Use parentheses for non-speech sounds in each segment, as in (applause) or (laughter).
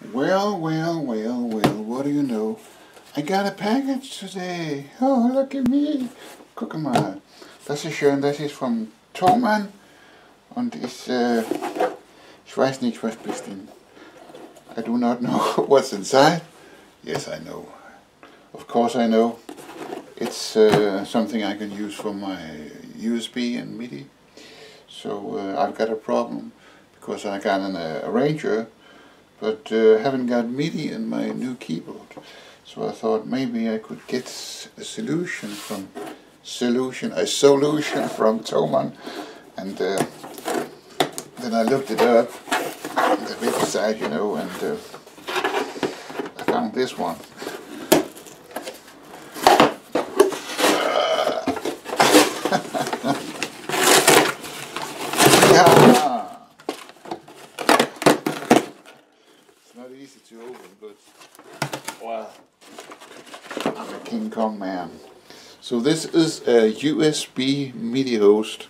Well, well, well, well, what do you know? I got a package today. Oh, look at me. Guck mal. Das ist schön, das ist vom Thomann. Und ich, äh, ich weiß nicht, was. I do not know (laughs) what's inside. Yes, I know. Of course I know. It's uh, something I can use for my USB and MIDI. So uh, I've got a problem because I got an uh, arranger but uh, haven't got MIDI in my new keyboard. So I thought maybe I could get a solution from solution a solution (laughs) from Thomann, and uh, then I looked it up on the website, you know, and uh, I found this one. (laughs) yeah. It's not open, I'm a King Kong man. So this is a USB MIDI host.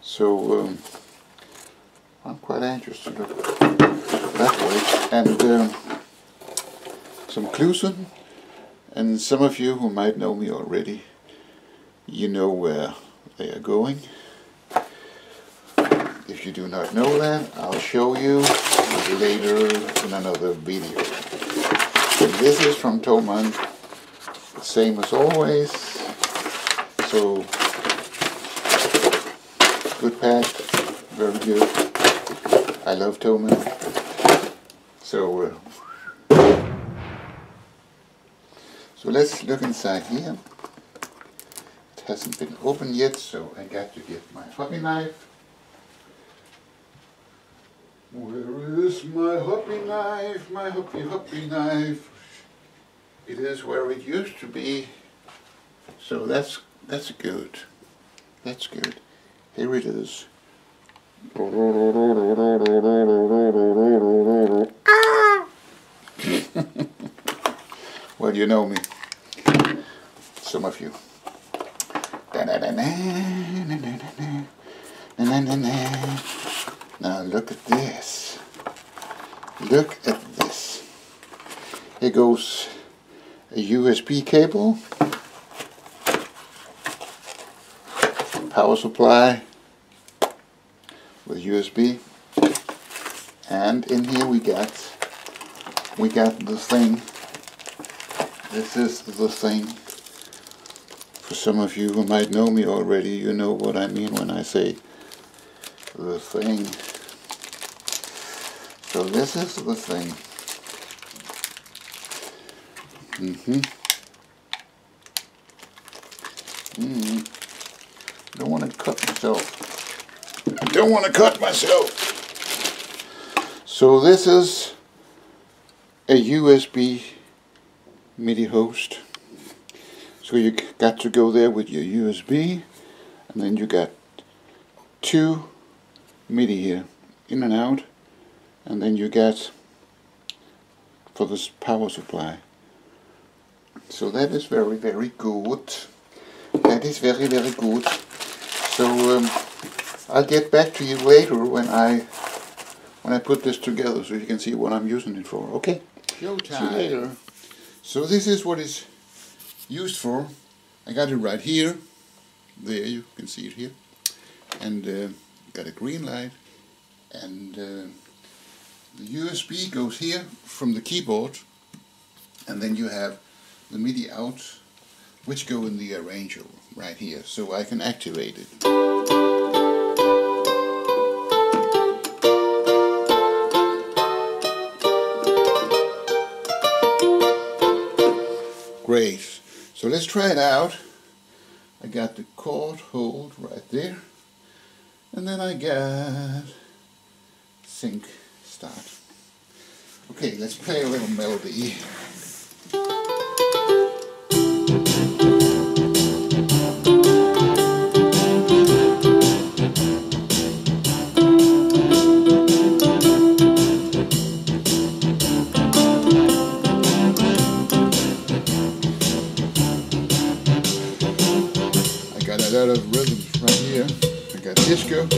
So um, I'm quite anxious to look that way. And um, some Clusen. And some of you who might know me already, you know where they are going. If you do not know that, I'll show you later in another video. And this is from Thomann, same as always. So, good pack, very good. I love Thomann. So, uh, so let's look inside here. It hasn't been opened yet, so I got to get my hobby knife. Where is my hoppy knife, my hoppy hoppy knife? It is where it used to be. So that's that's good. That's good. Here it is. well, you know me. Some of you. Now look at this. Look at this. Here goes a USB cable, power supply with USB, and in here we got we got the thing. This is the thing. For some of you who might know me already, you know what I mean when I say the thing. So this is the thing. Mm-hmm. Mm. Don't want to cut myself. Don't want to cut myself. So this is a USB MIDI host. So you got to go there with your USB and then you got two MIDI here, in and out, and then you get for this power supply. So that is very, very good. That is very, very good. So um, I'll get back to you later when I when I put this together so you can see what I'm using it for. Okay? Showtime. See you later. So this is what it's used for. I got it right here. There, you can see it here. And uh, got a green light. And uh, the USB goes here from the keyboard. And then you have the MIDI out, which go in the arranger right here. So I can activate it. Great. So let's try it out. I got the chord hold right there. And then I got sync start. Okay, let's play a little melody. I got a lot of rhythms right here. I got disco.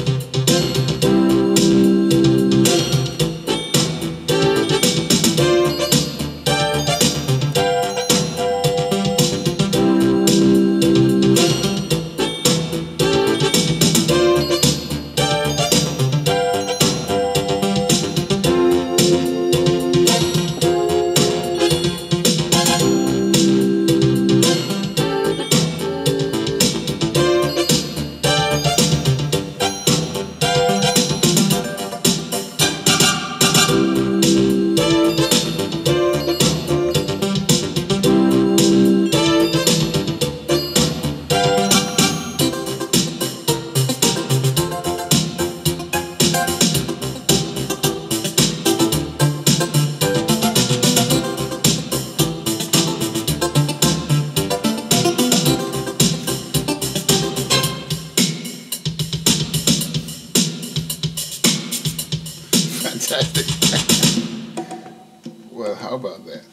How about that?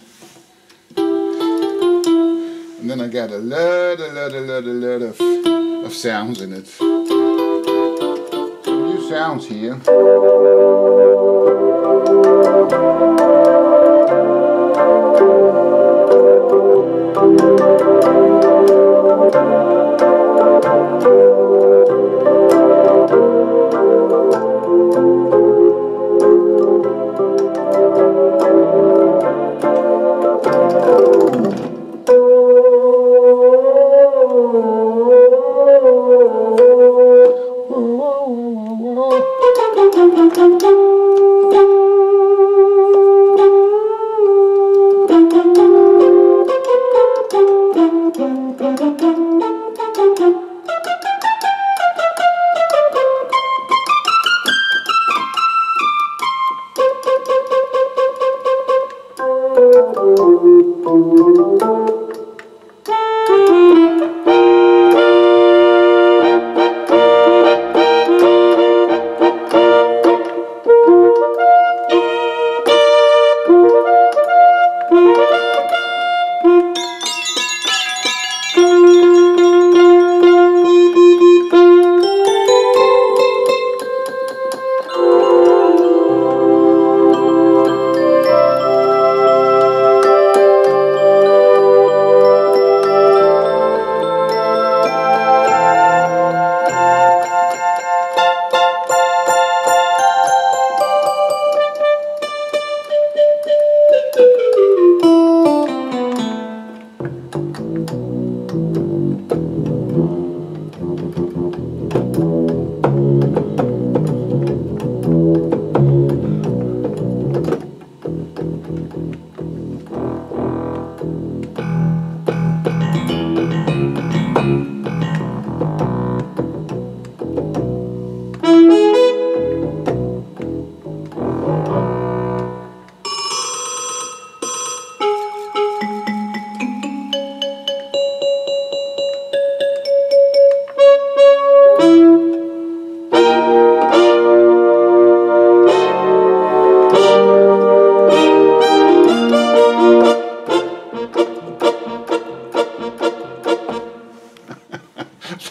And then I got a lot, a lot, a lot, a lot of, of sounds in it. Some new sounds here.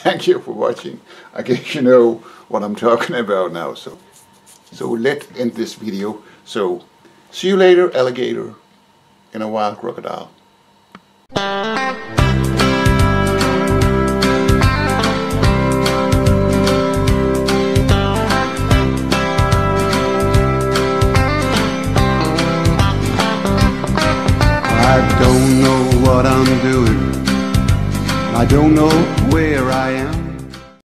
Thank you for watching. I guess you know what I'm talking about now. So, so let's end this video. So, see you later, alligator, and a wild crocodile. I don't know what I'm doing. I don't know where I.